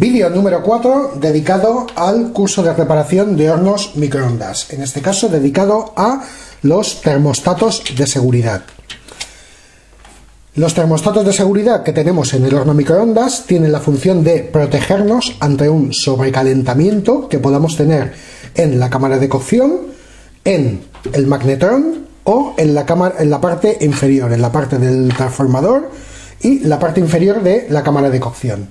Vídeo número 4 dedicado al curso de reparación de hornos microondas, en este caso dedicado a los termostatos de seguridad. Los termostatos de seguridad que tenemos en el horno microondas tienen la función de protegernos ante un sobrecalentamiento que podamos tener en la cámara de cocción, en el magnetrón o en la, cámara, en la parte inferior, en la parte del transformador y la parte inferior de la cámara de cocción.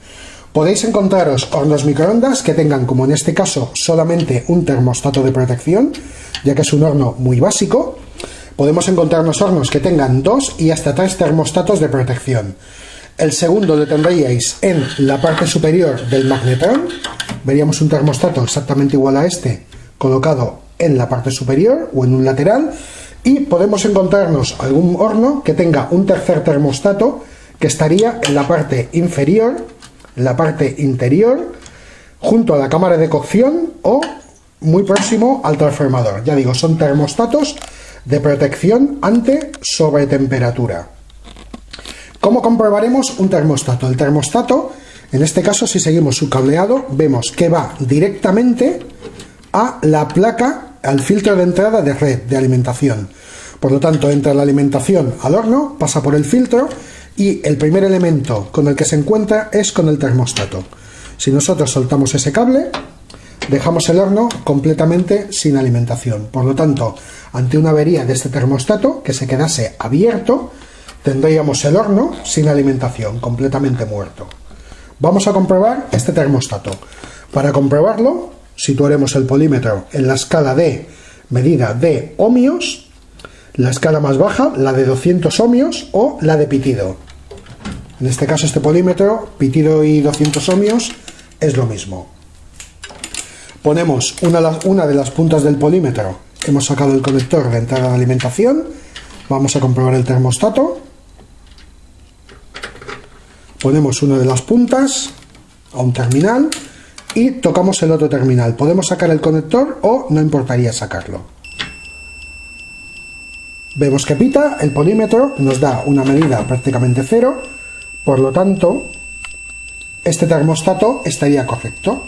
Podéis encontraros hornos microondas que tengan, como en este caso, solamente un termostato de protección, ya que es un horno muy básico. Podemos encontrarnos hornos que tengan dos y hasta tres termostatos de protección. El segundo lo tendríais en la parte superior del magnetrón. Veríamos un termostato exactamente igual a este, colocado en la parte superior o en un lateral. Y podemos encontrarnos algún horno que tenga un tercer termostato que estaría en la parte inferior la parte interior junto a la cámara de cocción o muy próximo al transformador. Ya digo, son termostatos de protección ante sobretemperatura. ¿Cómo comprobaremos un termostato? El termostato, en este caso, si seguimos su cableado, vemos que va directamente a la placa, al filtro de entrada de red de alimentación. Por lo tanto, entra la alimentación al horno, pasa por el filtro y el primer elemento con el que se encuentra es con el termostato. Si nosotros soltamos ese cable, dejamos el horno completamente sin alimentación. Por lo tanto, ante una avería de este termostato que se quedase abierto, tendríamos el horno sin alimentación, completamente muerto. Vamos a comprobar este termostato. Para comprobarlo, situaremos el polímetro en la escala de medida de ohmios, la escala más baja, la de 200 ohmios o la de pitido. En este caso este polímetro, pitido y 200 ohmios, es lo mismo. Ponemos una, de las puntas del polímetro, hemos sacado el conector de entrada de alimentación, vamos a comprobar el termostato, ponemos una de las puntas a un terminal y tocamos el otro terminal. Podemos sacar el conector o no importaría sacarlo. Vemos que pita, el polímetro nos da una medida prácticamente cero, por lo tanto, este termostato estaría correcto.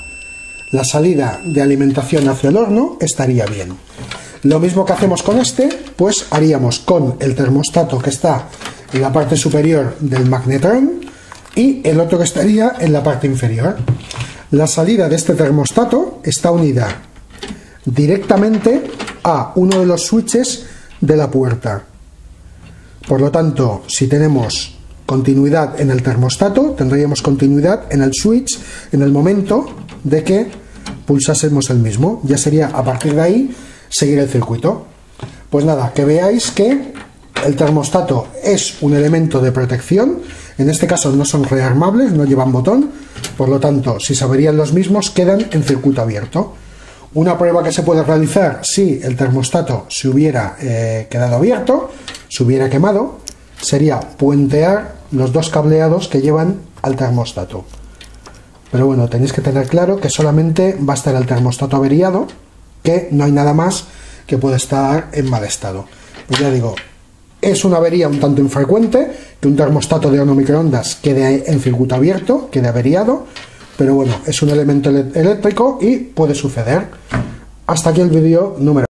La salida de alimentación hacia el horno estaría bien. Lo mismo que hacemos con este, pues haríamos con el termostato que está en la parte superior del magnetrón y el otro que estaría en la parte inferior. La salida de este termostato está unida directamente a uno de los switches de la puerta. Por lo tanto, si tenemos continuidad en el termostato, tendríamos continuidad en el switch en el momento de que pulsásemos el mismo. Ya sería a partir de ahí seguir el circuito. Pues nada, que veáis que el termostato es un elemento de protección. En este caso no son rearmables, no llevan botón. Por lo tanto, si se averían los mismos, quedan en circuito abierto. Una prueba que se puede realizar si el termostato se hubiera eh, quedado abierto, se hubiera quemado, sería puentear los dos cableados que llevan al termostato. Pero bueno, tenéis que tener claro que solamente va a estar el termostato averiado, que no hay nada más que puede estar en mal estado. Pues ya digo, es una avería un tanto infrecuente que un termostato de horno microondas quede en circuito abierto, quede averiado, pero bueno, es un elemento eléctrico y puede suceder. Hasta aquí el vídeo número